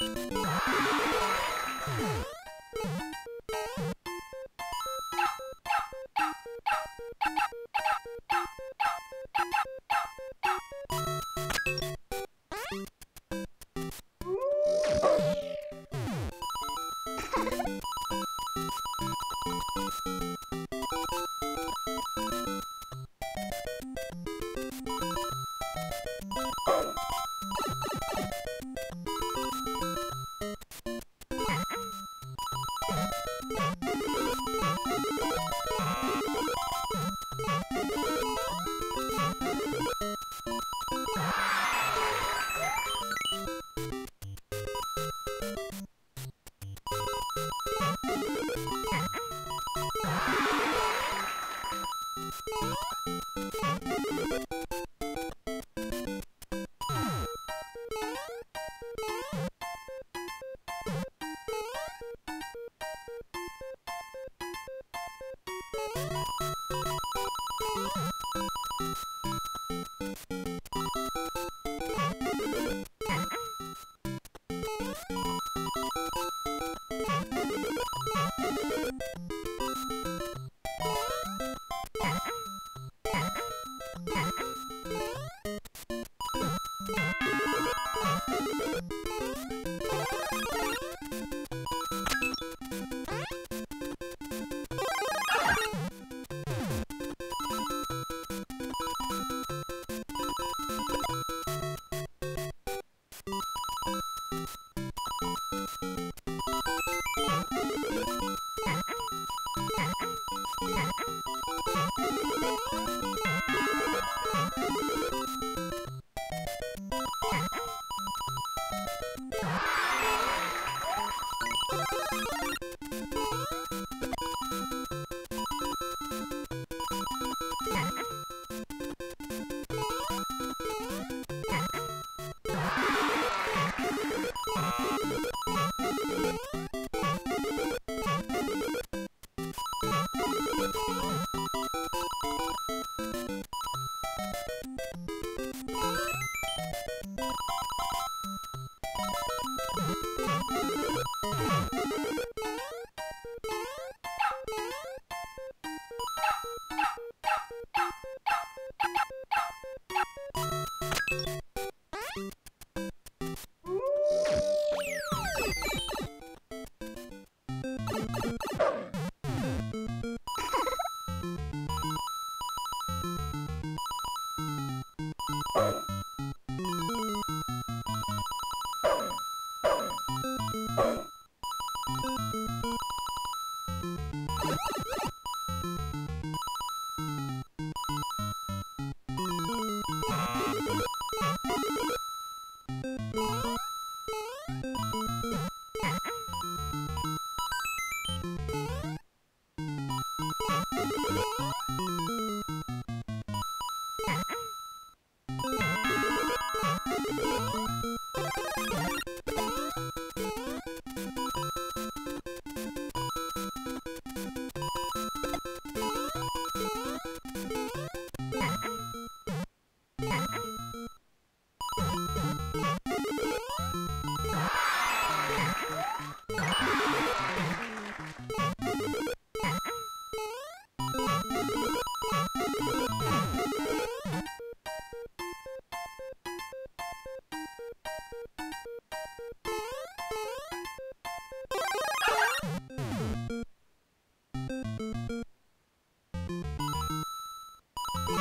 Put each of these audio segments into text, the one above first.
you you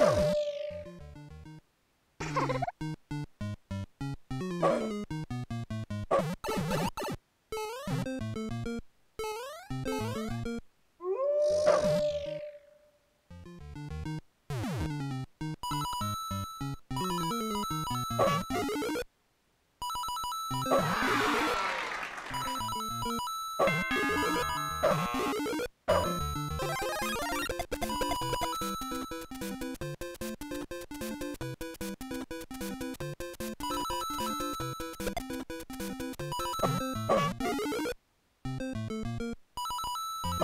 you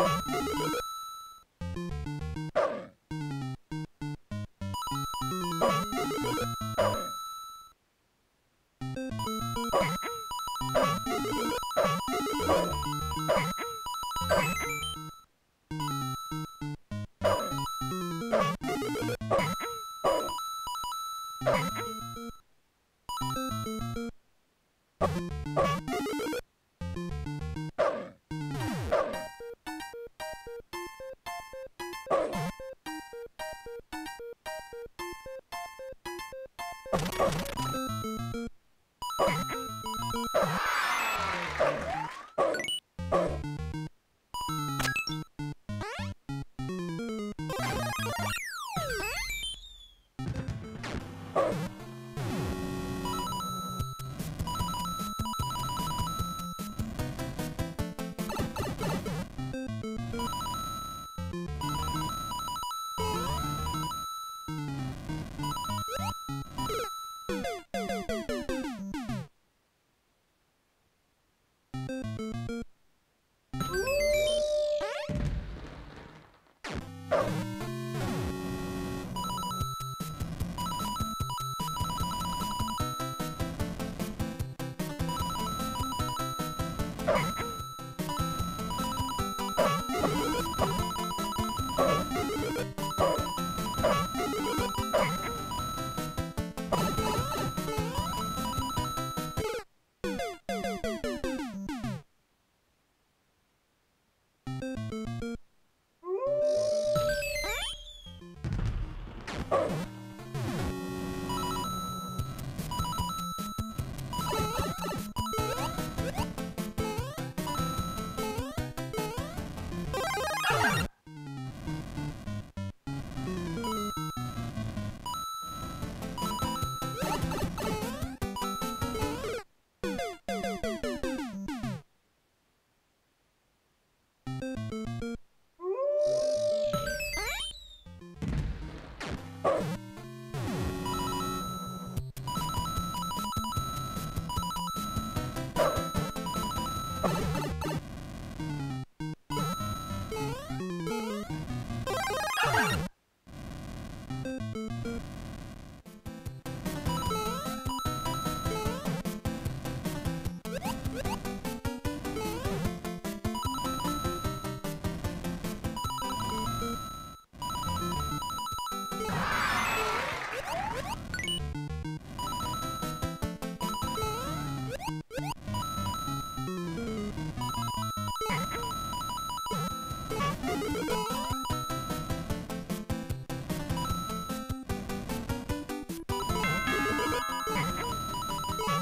you. Oh,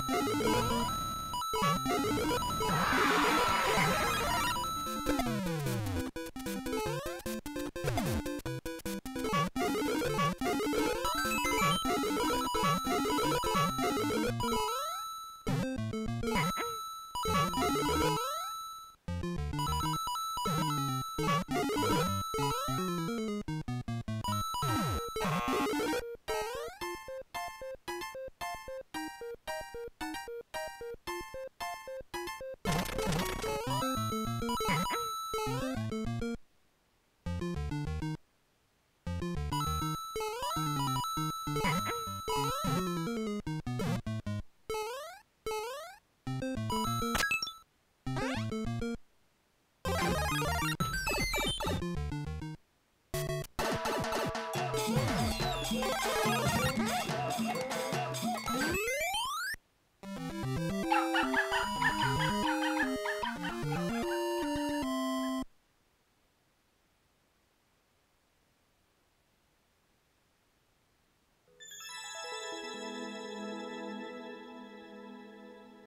Thank you.